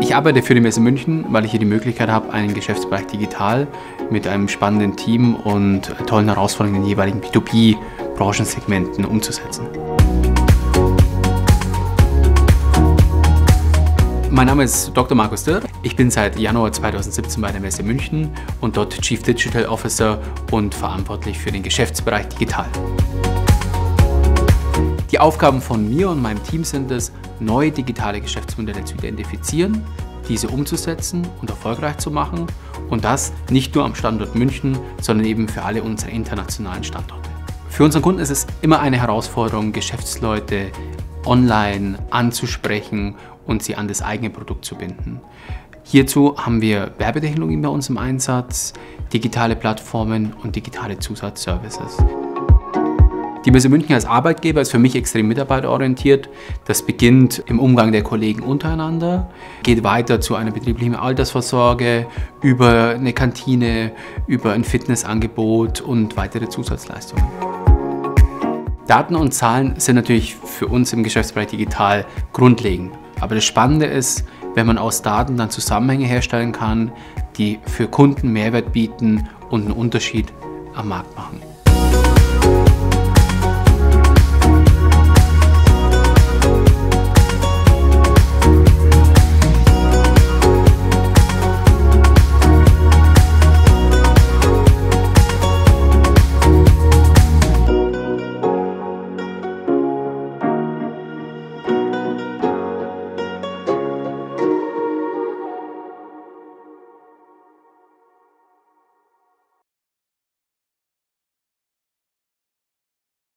Ich arbeite für die Messe München, weil ich hier die Möglichkeit habe, einen Geschäftsbereich digital mit einem spannenden Team und tollen Herausforderungen in den jeweiligen B2B-Branchensegmenten umzusetzen. Mein Name ist Dr. Markus Dirr. Ich bin seit Januar 2017 bei der Messe München und dort Chief Digital Officer und verantwortlich für den Geschäftsbereich Digital. Die Aufgaben von mir und meinem Team sind es, neue digitale Geschäftsmodelle zu identifizieren, diese umzusetzen und erfolgreich zu machen und das nicht nur am Standort München, sondern eben für alle unsere internationalen Standorte. Für unseren Kunden ist es immer eine Herausforderung, Geschäftsleute online anzusprechen und sie an das eigene Produkt zu binden. Hierzu haben wir Werbetechnologien bei uns im Einsatz, digitale Plattformen und digitale Zusatzservices. Die Messe München als Arbeitgeber ist für mich extrem mitarbeiterorientiert. Das beginnt im Umgang der Kollegen untereinander, geht weiter zu einer betrieblichen Altersvorsorge, über eine Kantine, über ein Fitnessangebot und weitere Zusatzleistungen. Daten und Zahlen sind natürlich für uns im Geschäftsbereich digital grundlegend. Aber das Spannende ist, wenn man aus Daten dann Zusammenhänge herstellen kann, die für Kunden Mehrwert bieten und einen Unterschied am Markt machen.